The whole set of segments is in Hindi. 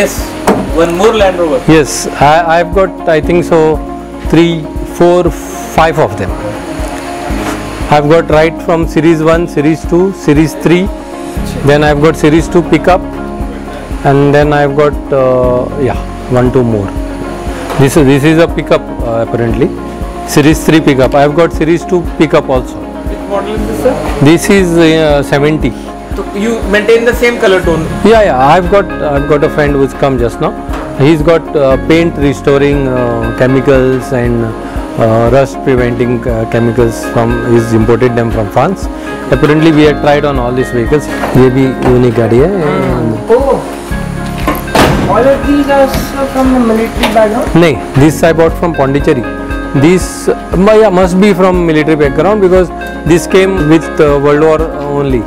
Yes, one more Land Rover. Yes, I, I've got I think so three, four, five of them. I've got right from Series 1, Series 2, Series 3, then I've got Series 2 pickup, and then I've got uh, yeah one, two more. This is this is a pickup uh, apparently. Series 3 pickup. I've got Series 2 pickup also. Which model is this, sir? This is uh, 70. So you maintain the same color tone. Yeah, yeah. I've got I've got a friend who's come just now. He's got uh, paint restoring uh, chemicals and uh, rust preventing uh, chemicals from. He's imported them from France. Apparently, we had tried on all these vehicles. ये भी यूनिक गाड़ी है Oh, all of these are from the military background. नहीं this I bought from Pondicherry. This uh, yeah, must be from military background because this came with uh, World War only.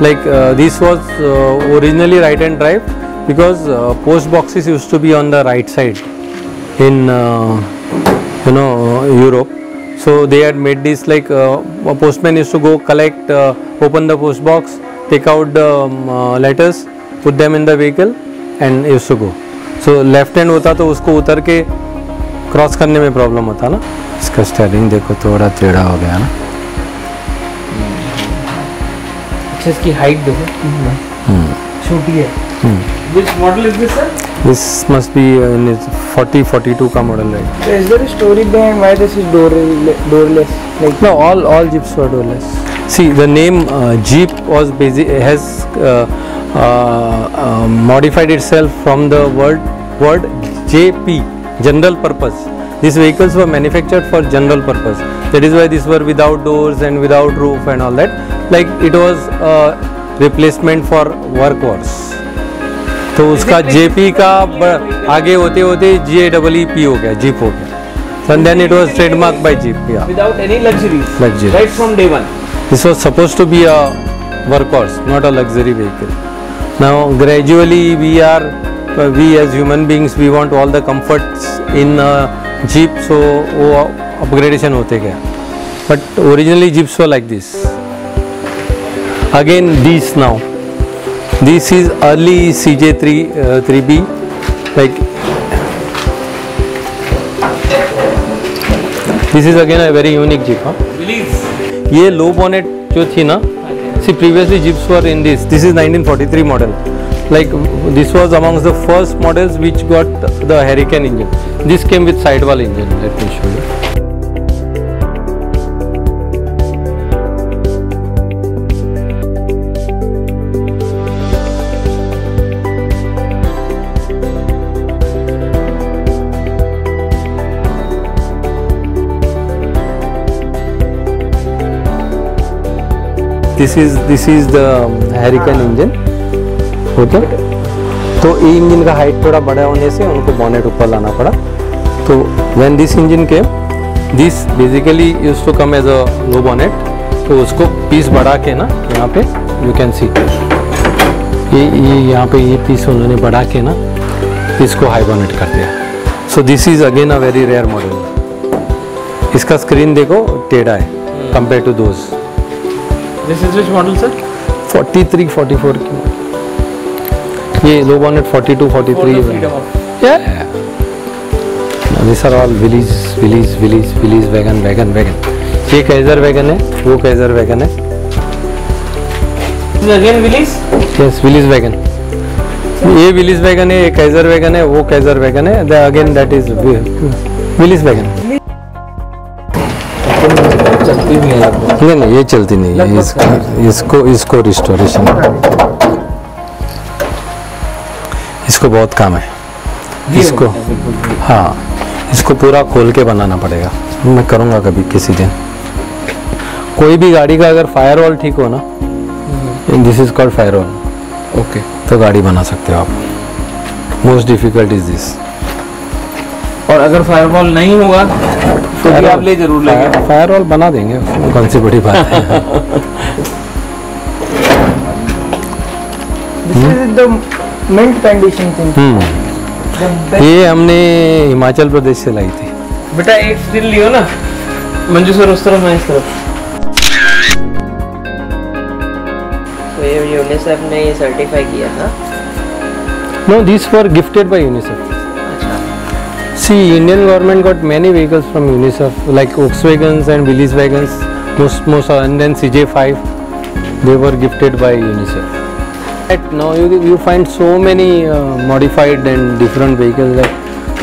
Like uh, this was uh, originally right hand drive because uh, post boxes used to be on the right side in uh, you know Europe. So they had made this like uh, a postman used to go collect, uh, open the post box, take out the um, uh, letters, put them in the vehicle and used to go. So left hand होता तो उसको उतर के क्रॉस करने में प्रॉब्लम होता ना इसका स्टेयरिंग देखो थोड़ा टेढ़ा हो गया ना इंचेस की हाइट देखो छोटी है। Which model is this sir this must be in is 40 42 का मॉडल है is there a story behind why this is doorless like no all all jeeps are doorless see the name jeep was basic has modified it from the word word GP general purpose this vehicles were manufactured for general purpose that is why this were without doors and without roof and all that Like it was a replacement for workhorse. तो उसका JP का आगे होते होते G A double E P हो गया जीप हो गया and then it was trademarked by Jeep yeah Without any luxuries. Luxury. Right from day one. This was supposed to be a workhorse, not a luxury vehicle. Now, gradually, we are, uh, we as human beings, we want all the comforts in a Jeep, so वो upgradation होते गया. But originally, Jeeps were like this. Again, these now. This is early CJ3 uh, 3B, like. This is again a very unique Jeep. Huh? Release. ये लो बॉनेट जो थी ना see previously jeeps were in this this is 1943 model like this was amongst the first models which got the Hurricane engine this came with side valve engine let me show this is this is the hurricane engine okay तो ये इंजन का हाइट थोड़ा बड़ा होने से उनको बॉनेट ऊपर लाना पड़ा। तो व्हेन दिस इंजन के this basically used to come as a low bonnet तो उसको पीस बढ़ा के ना यहाँ पे यू कैन सी ये ये यहाँ पे ये पीस उन्होंने बढ़ा के ना इसको हाई बॉनेट कर दिया। So this is again a very rare model इसका स्क्रीन देखो टेढ़ा है compare to those This is which model, sir? 43 44 की। ये low bonnet 42 43 the freedom of. yeah these are all Willys Willys Willys Willys wagon wagon wagon ये कैजर वैगन है वो कैजर वैगन है। This is again Willys. Yes Willys wagon ये विलीज वैगन है ये कैजर वैगन है वो कैजर वैगन है। Again that is Willys wagon नहीं नहीं ये चलती नहीं है इसको इसको इसको रिस्टोरेशन इसको बहुत काम है। इसको हाँ इसको पूरा खोल के बनाना पड़ेगा। मैं करूँगा कभी किसी दिन। कोई भी गाड़ी का अगर फायर वॉल ठीक हो ना this is called fire wall okay तो गाड़ी बना सकते हो आप। मोस्ट डिफ़िकल्ट इज़ दिस और अगर फायरवॉल नहीं होगा तो भी आप ले ज़रूर लेंगे। फायर वॉल बना देंगे कौन सी बड़ी बात है? This is the mint condition thing. Hmm, best. ये हमने हिमाचल प्रदेश से लाई थी। बेटा एक स्टिल लियो ना। मंजू सर उस तरफ़ मैं इस तरफ़। तो ये यूनिसेफ ने ये सर्टिफाई किया था। No, these were gifted by UNICEF. See, Indian government got many vehicles from UNICEF, like Volkswagens and Willys wagons, most, most, and then CJ5. They were gifted by UNICEF. Right now, you, you find so many uh, modified and different vehicles that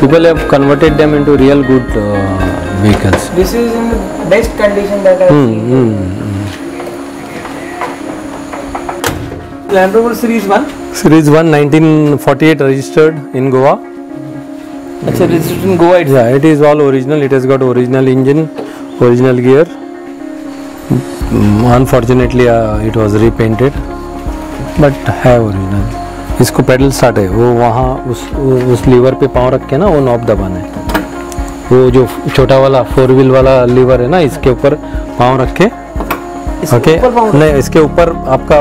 people have converted them into real good uh, vehicles. This is in the best condition that I've Hmm, seen. hmm. Land Rover Series 1 Series 1 1948 registered in Goa. अच्छा registered in Goa it's Yeah, it is all original. It has got original engine, original gear. Mm, Unfortunately, uh, it was repainted, but है original. इसको पेडल स्टार्ट है। वो वहाँ उस उस लीवर पे पाँव रख के ना वो नॉब दबाना है। वो जो छोटा वाला फोर व्हील वाला लीवर है ना इसके ऊपर पाँव रख। के ओके नहीं इसके ऊपर आपका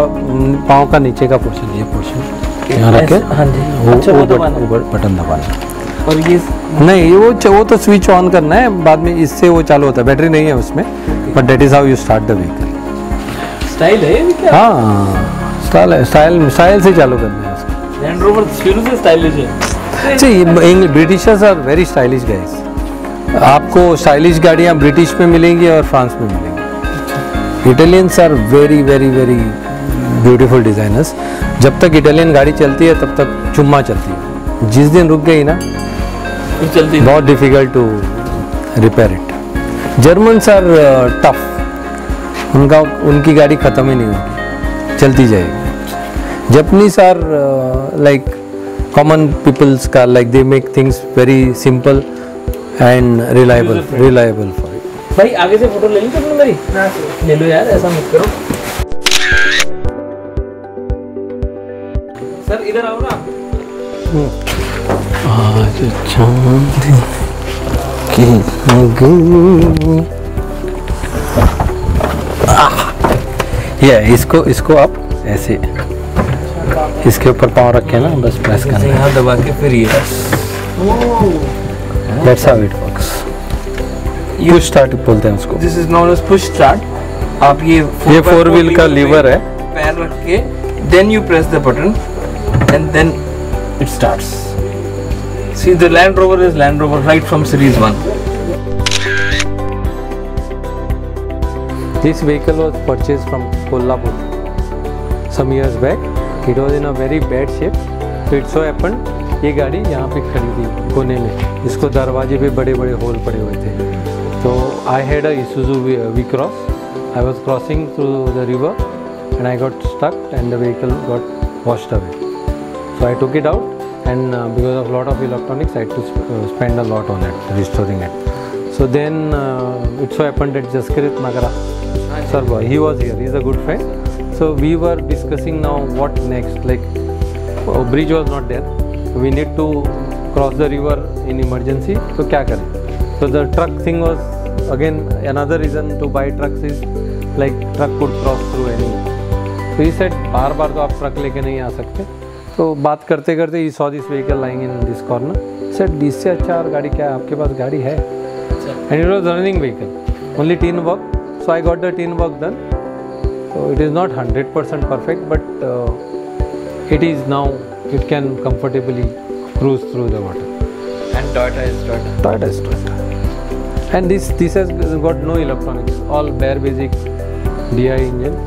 पाँव का नीचे का पोर्शन ये पोर्शन यहाँ रख। के हाँ जी। वो अच्छा, बट- दबाना बट- बटन दबाना है। और ये नहीं वो वो तो स्विच ऑन करना है बाद में इससे वो चालू होता है। बैटरी नहीं है उसमें but that is how you start the vehicle style है ये क्या? हाँ स्टाइल है स्टाइल स्टाइल से चालू करना है लैंड रोवर शुरू से स्टाइलिश है। जी Britishers are very stylish guys आपको स्टाइलिश गाड़ियाँ ब्रिटिश में मिलेंगी और फ्रांस में मिलेंगी। Italians are very very very beautiful designers जब तक इटालियन गाड़ी चलती है तब तक चुम्मा चलती है। जिस दिन रुक गई ना चलती बहुत difficult to repair it Germans are tough उनका उनकी गाड़ी ख़त्म ही नहीं होगी चलती जाएगी। Japanese are like common peoples का like they make things very simple and reliable reliable for भाई आगे से फ़ोटो ले ली तुमने मेरी ले लो यार ऐसा मत करो। सर इधर आओ ना आज चाँद की गई ये इसको इसको आप ऐसे इसके ऊपर पाँव रखे ना बस प्रेस करना। है यहाँ दबा के फिर ये। That's how it works you start बोलते हैं उसको this is known as push start आप ये ये फोर व्हील का लीवर है। पैर रख के then you press the button and then it starts See the Land Rover is Land Rover right from series 1. This vehicle was purchased from Kolhapur some years back. It was in a very bad shape. So it so happened ये गाड़ी यहाँ पे खड़ी थी कोने में इसको दरवाजे पे बड़े बड़े होल पड़े हुए थे तो I had a Isuzu V cross I was crossing through the river and I got stuck and the vehicle got washed away. So I took it out and uh, because of lot of electronics I had to sp- uh, spend a lot on it, restoring it. So then uh, it so happened that Jaskrit Nagara, sir, boy, he was here, he's a good friend. So we were discussing now what next, like uh, bridge was not there. We need to cross the river in emergency, so क्या करें? So the truck thing was again another reason to buy trucks is like truck could cross through any तो ही सेट बार बार तो आप ट्रक लेके नहीं आ सकते तो बात करते करते ही saw this vehicle lying in this corner set इससे अच्छा और गाड़ी क्या है? आपके पास गाड़ी है? And it was running vehicle only tin work so I got the tin work done तो it is not hundred percent perfect but it is now it can comfortably cruise through the water And Toyota is Toyota. Toyota is Toyota. And this this has got no electronics, all bare basic DI engine.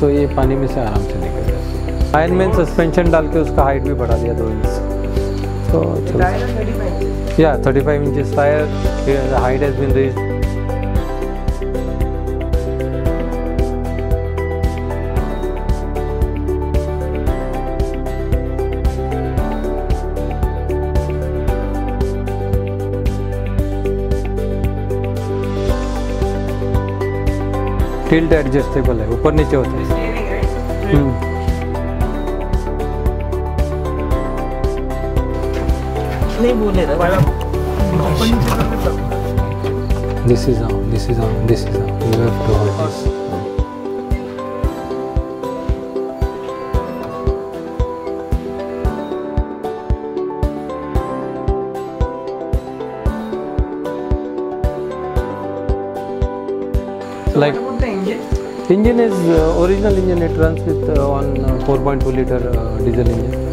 तो ये पानी में से आराम से निकल है आयन मैन सस्पेंशन डाल के उसका हाइट भी बढ़ा दिया दो इंच तो चलो। Tyre are 35. या 35 inches tire the height has been raised tilt adjustable है ऊपर नीचे होता है। नहीं बोले रहा This is how, this is how, this is how. You have to hold this. Like What about the engine? engine is uh, original engine. It runs with uh, on uh, 4.2 liter uh, diesel engine.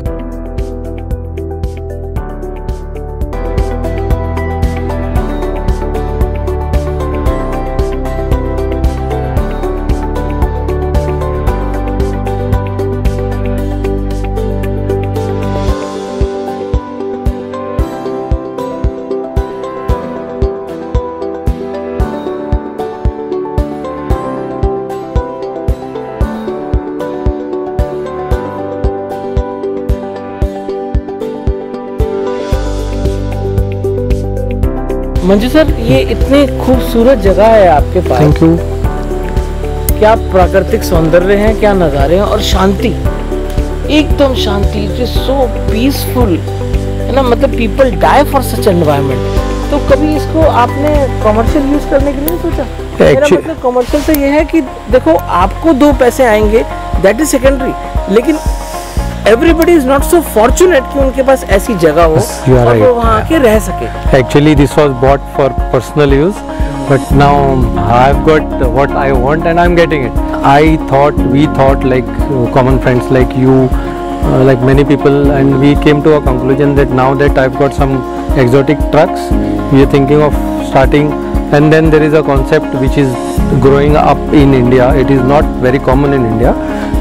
Manju sir ये इतनी खूबसूरत जगह है आपके पास। थैंक यू क्या प्राकृतिक सौंदर्य है क्या नज़ारे हैं और शांति? एकदम शांति इट इज़ सो पीसफुल है ना मतलब people die for such environment तो कभी इसको आपने कमर्शियल यूज़ करने के लिए सोचा? मेरा मतलब कमर्शियल से ये है कि देखो आपको दो पैसे आएँगे दैट इज़ सेकेंडरी लेकिन everybody is not so fortunate कि उनके पास ऐसी जगह हो और वो right. वहाँ आके रह सके Actually, this was bought for personal use, but now I've got what I want and I'm getting it. I thought, we thought, like uh, common friends like you, uh, like many people, and we came to a conclusion that now that I've got some exotic trucks, we are thinking of starting. And then there is a concept which is growing up in India. It is not very common in India,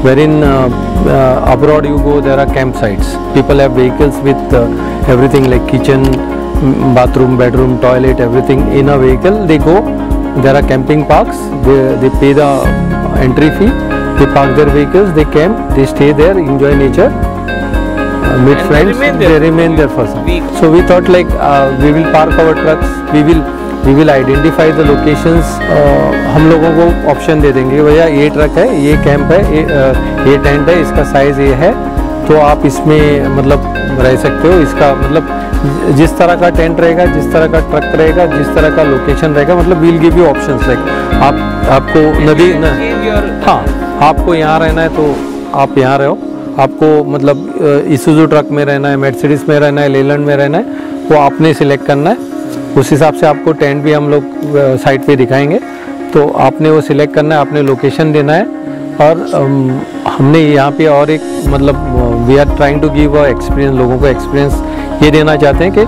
wherein uh, uh, abroad you go, there are campsites. People have vehicles with uh, everything like kitchen, mm, bathroom, bedroom, toilet, everything in a vehicle. They go. There are camping parks. They, they pay the entry fee. They park their vehicles. They camp. They stay there, enjoy nature, uh, meet And they friends. remain there They remain there for some. So we thought like uh, we will park our trucks. We will we will identify the. Uh, हम लोगों को ऑप्शन दे देंगे। भैया ये ट्रक है ये कैंप है ये, uh, ये टेंट है इसका साइज़ ये है। तो आप इसमें मतलब रह सकते हो। इसका मतलब जिस तरह का टेंट रहेगा जिस तरह का ट्रक रहेगा जिस तरह का लोकेशन रहेगा मतलब we'll give you option like आप आपको नदी न, हाँ आपको यहाँ रहना है तो आप यहाँ रहो। आपको मतलब इसूजू ट्रक में रहना है मेर्सिडीज में रहना है लेलैंड में रहना है वो आपने सिलेक्ट करना है। उस हिसाब से आपको टेंट भी हम लोग साइट पे दिखाएँगे। तो आपने वो सिलेक्ट करना है आपने लोकेशन देना है। और हमने यहाँ पे और एक मतलब we are trying to give a experience लोगों को एक्सपीरियंस ये देना चाहते हैं कि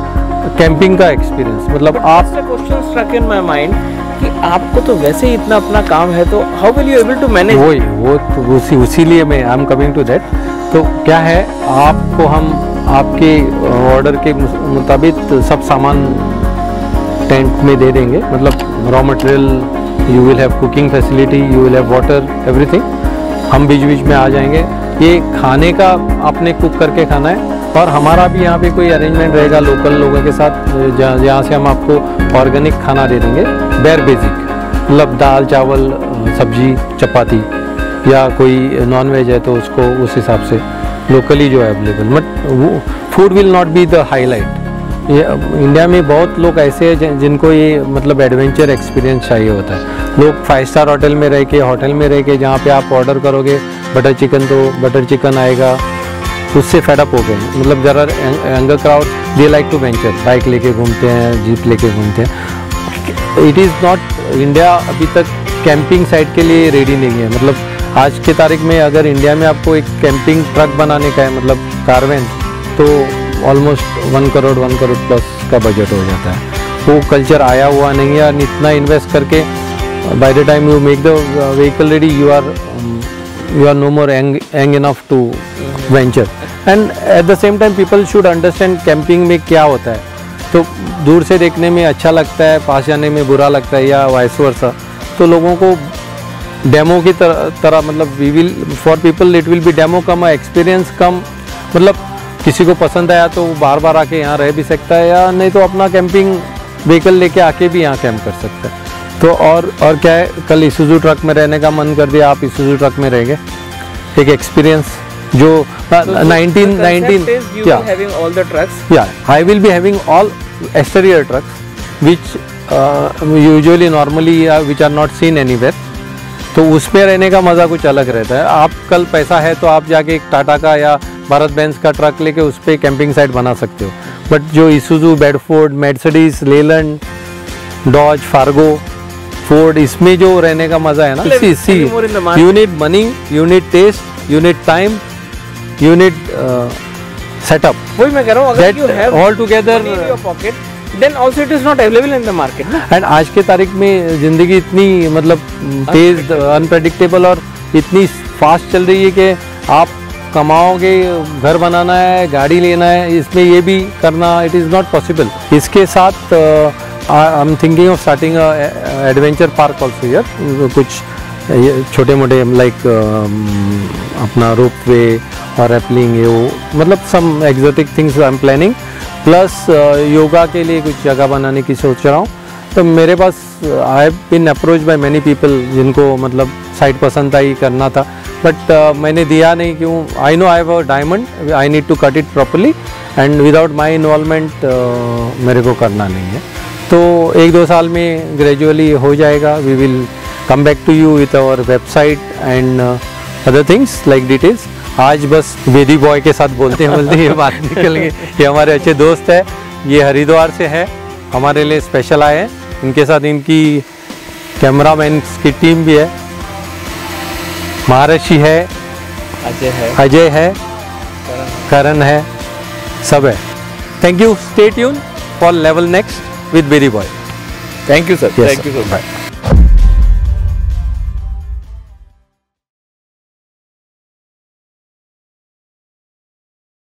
कैंपिंग का एक्सपीरियंस मतलब आप question struck in my mind कि आपको तो वैसे ही इतना अपना काम है तो how will you able to manage वही वो तो उसी उसीलिए मैं I am coming to that तो क्या है आपको हम आपके ऑर्डर के मुताबिक सब सामान टेंट में दे देंगे। मतलब raw material you will have cooking facility you will have water everything हम बीच बीच में आ जाएँगे। ये खाने का आपने कुक करके खाना है। और हमारा भी यहाँ पे कोई अरेंजमेंट रहेगा लोकल लोगों के साथ, जहाँ से हम आपको ऑर्गेनिक खाना दे देंगे। बेर बेसिक मतलब दाल, चावल, सब्ज़ी, चपाती, या कोई नॉन वेज है तो उसको उस हिसाब से लोकली जो है अवेलेबल बट वो food will not be the highlight ये इंडिया में बहुत लोग ऐसे हैं जिनको ये मतलब एडवेंचर एक्सपीरियंस चाहिए होता है। लोग फाइव स्टार होटल में रह के होटल में रह के जहाँ पे आप ऑर्डर करोगे बटर चिकन तो बटर चिकन आएगा, उससे फेडअप हो गए। मतलब जरा younger crowd they like to venture bike लेके घूमते हैं जीप लेके घूमते हैं। इट इज़ नॉट इंडिया अभी तक कैंपिंग साइट के लिए रेडी नहीं है। मतलब आज के तारीख में अगर इंडिया में आपको एक कैंपिंग ट्रक बनाने का है मतलब कारवेन तो almost one crore one crore plus का बजट हो जाता है। वो कल्चर आया हुआ नहीं है इतना इन्वेस्ट करके by the time you make the vehicle ready you are are no more young, young enough to venture. And at the same time people should understand camping में क्या होता है। तो दूर से देखने में अच्छा लगता है पास जाने में बुरा लगता है या वाइस वर्सा तो लोगों को डेमो की तरह तरह मतलब we will for people it will be demo cum experience cum. मतलब किसी को पसंद आया तो वो बार बार आके यहाँ रह भी सकता है या नहीं तो अपना कैंपिंग व्हीकल लेके आके भी यहाँ कैंप कर सकता है। तो और और क्या है कल इसूजू ट्रक में रहने का मन कर दिया आप इसूजू ट्रक में रहेंगे। एक एक्सपीरियंस जो नाइनटीन नाइनटीन या i will be having all exterior trucks which uh, usually normally uh, which are not seen anywhere. तो उसमें रहने का मज़ा कुछ अलग रहता है। आप कल पैसा है तो आप जाके एक टाटा का या भारत बेंज का ट्रक लेके उस पर कैंपिंग साइट बना सकते हो। बट जो Isuzu Bedford Mercedes Leyland Dodge Fargo Ford इसमें जो रहने का मज़ा है ना see see live more in the market. You need money you need test you need time you need setup वही मैं कह रहा हूँ अगर That you have all together- money in your pocket then also it is not available in the market ना एंड आज के तारीख में ज़िंदगी इतनी मतलब तेज अनप्रडिक्टेबल और इतनी फास्ट चल रही है कि आप कमाओगे घर बनाना है गाड़ी लेना है इसमें ये भी करना इट इज़ नॉट पॉसिबल इसके साथ I am thinking of starting adventure park also year कुछ छोटे मोटे लाइक अपना रोप वे और एपलिंग ये वो मतलब some exotic things I am planning plus yoga के लिए कुछ जगह बनाने की सोच रहा हूँ। तो मेरे पास I have been approach by many people जिनको मतलब साइट पसंद आई करना था। बट uh, मैंने दिया नहीं क्यों। I know I have a diamond I need to cut it properly and without my involvement मेरे को करना नहीं है। तो एक दो साल में ग्रेजुअली हो जाएगा। We will come back to you with our website and other things like details आज बस वेदी बॉय के साथ बोलते हैं बोलते ये बात निकल गई ये हमारे अच्छे दोस्त है ये हरिद्वार से है हमारे लिए स्पेशल आए हैं इनके साथ इनकी कैमरा मैन की टीम भी है महर्षि है अजय है। अजय है करण है। सब है। Thank you stay tune for level next with berry boy thank you sir thank you so much Bye.